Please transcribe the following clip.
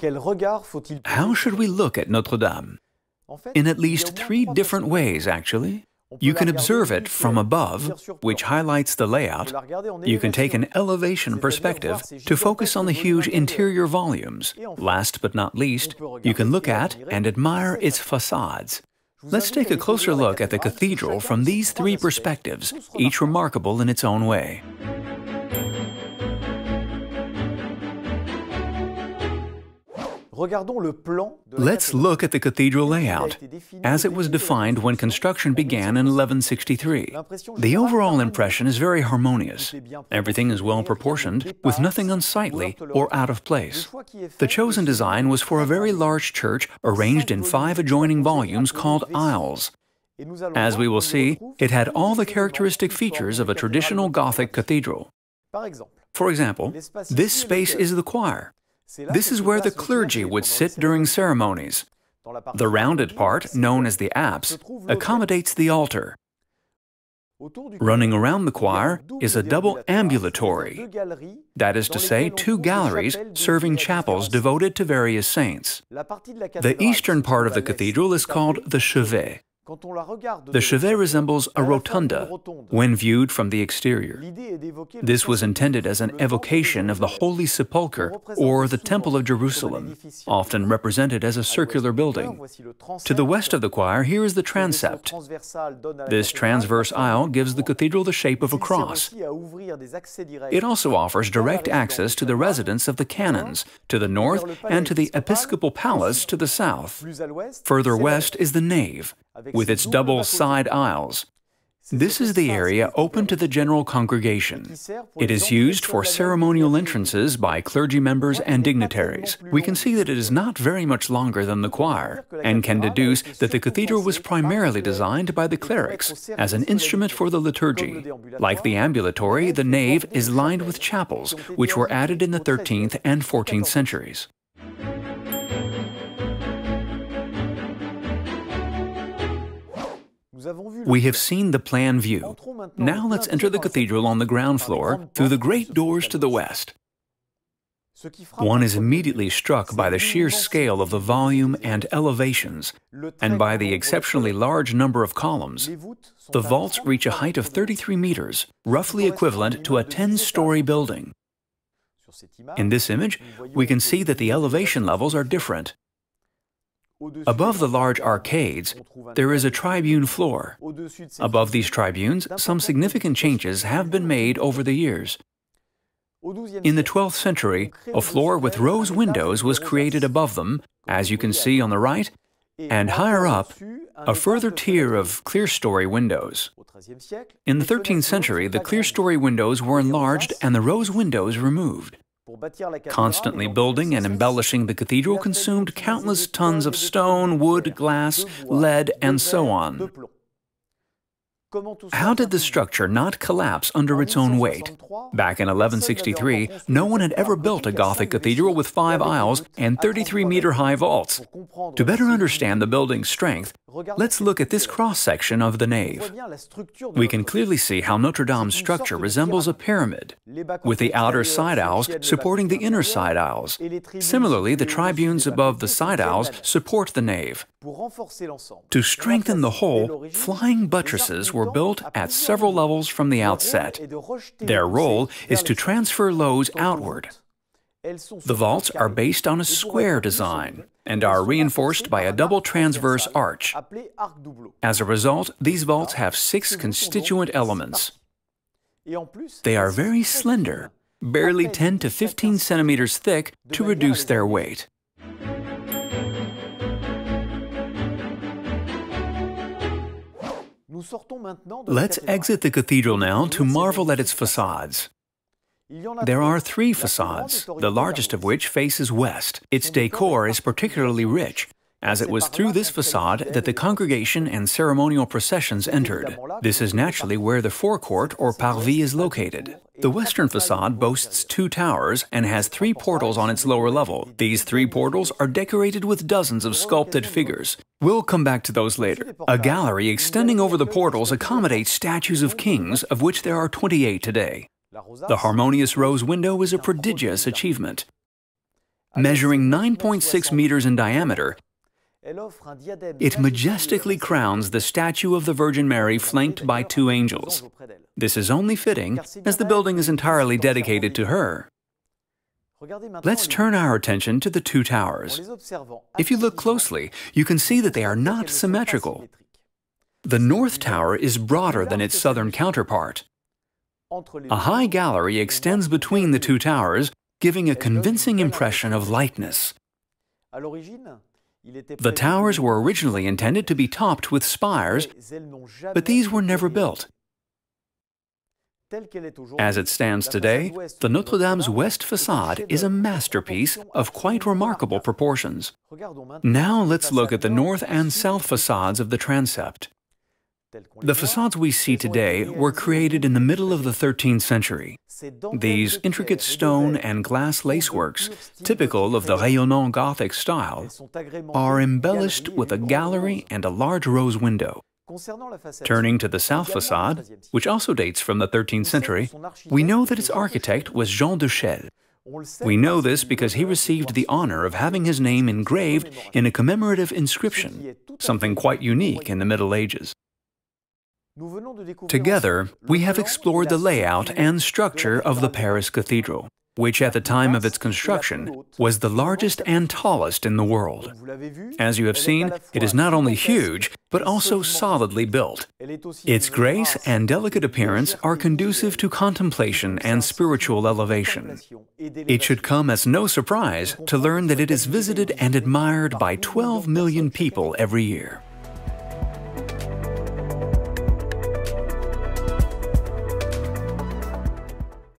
Quel regard faut-il How should we look at Notre Dame? In at a least three different ways, actually. You can observe it from above, which highlights the layout. peut la regarder en You can take an élévation, perspective to focus on the huge interior volumes. Last but not least, you can look at and admire its facades. Let's take à closer look at the cathedral from these three perspectives, each remarkable in its own way. Let's look at the cathedral layout, as it was début de la defined when construction began in 1163. The overall impression is very harmonious. Everything is well proportioned, with nothing unsightly or out of place. The chosen design was for a very large church arranged in five adjoining volumes called aisles. As we will see, it had all the characteristic features of a traditional Gothic cathedral. For example, this space is the choir. This is where the clergy would sit during ceremonies. Dans la partie The rounded part, known as the apse, accommodates the altar. Running around the il y a choir is a double ambulatory. That is to say, two galleries serving chapels devoted to various saints. La partie de la The eastern part of the trouve à l'est cathedral is called the chevet. Quand on la regarde de The chevet resembles a elle a la forme rotunda when viewed from the exterior. L'idée est d'évoquer le This was intended as an le temple de evocation of the Holy Sepulchre or the Temple of Jerusalem, often represented as a circular building. To the west of the choir, here is the transept. This transverse aisle gives the cathedral the shape of a cross. It also offers direct access to the residence of the canons to the north and to the episcopal palace to the south. Further west is the nave, with its double side aisles. This is the area open to the general congregation. It is used for ceremonial entrances by clergy members and dignitaries. We can see that it is not very much longer than the choir, and can deduce that the cathedral was primarily designed by the clerics as an instrument for the liturgy. Like the ambulatory, the nave is lined with chapels, which were added in the 13th and 14th centuries. We have seen the plan view. Now let's enter the cathedral on the ground floor through the great doors to the west. One is immediately struck by the sheer scale of the volume and elevations, and by the exceptionally large number of columns. The vaults reach a height of 33 meters, roughly equivalent to a 10-story building. In this image, we can see that the elevation levels are different. Above the large arcades, there is a tribune floor. Above these tribunes, some significant changes have been made over the years. In the 12th century, a floor with rose windows was created above them, as you can see on the right, and higher up, a further tier of clerestory windows. In the 13th century, the clerestory windows were enlarged and the rose windows removed. Constantly building and embellishing the cathedral consumed countless tons of stone, wood, glass, lead, and so on. How did the structure not collapse under its own weight? Back in 1163, no one had ever built a Gothic cathedral with five aisles and 33 meter high vaults. To better understand the building's strength, let's look at this cross section of the nave. We can clearly see how Notre Dame's structure resembles a pyramid, with the outer side aisles supporting the inner side aisles. Similarly, the tribunes above the side aisles support the nave. To strengthen the whole, flying buttresses were built at several levels from the outset. Their role is to transfer loads outward. The vaults are based on a square design and are reinforced by a double transverse arch. As a result, these vaults have six constituent elements. They are very slender, barely 10 to 15 centimeters thick to reduce their weight. Let's exit the cathedral now to marvel at its facades. There are three facades, the largest of which faces west. Its decor is particularly rich, as it was through this facade that the congregation and ceremonial processions entered. This is naturally where the forecourt or parvis is located. The western facade boasts two towers and has three portals on its lower level. These three portals are decorated with dozens of sculpted figures. We'll come back to those later. A gallery extending over the portals accommodates statues of kings, of which there are 28 today. The harmonious rose window is a prodigious achievement. measuring 9.6 meters in diameter, it majestically crowns the statue of the Virgin Mary flanked by two angels. This is only fitting, as the building is entirely dedicated to her. Let's turn our attention to the two towers. If you look closely, you can see that they are not symmetrical. The North Tower is broader than its southern counterpart. A high gallery extends between the two towers, giving a convincing impression of lightness. The towers were originally intended to be topped with spires, but these were never built. As it stands today, the Notre Dame's west facade is a masterpiece of quite remarkable proportions. Now let's look at the north and south facades of the transept. The facades we see today were created in the middle of the 13th century. These intricate stone and glass laceworks, typical of the rayonnant Gothic style, are embellished with a gallery and a large rose window. Turning to the south facade, which also dates from the 13th century, we know that its architect was Jean de Chelles. We know this because he received the honor of having his name engraved in a commemorative inscription, something quite unique in the Middle Ages. Together, we have explored the layout and structure of the Paris Cathedral which at the time of its construction was the largest and tallest in the world. As you have seen, it is not only huge, but also solidly built. Its grace and delicate appearance are conducive to contemplation and spiritual elevation. It should come as no surprise to learn that it is visited and admired by 12 million people every year.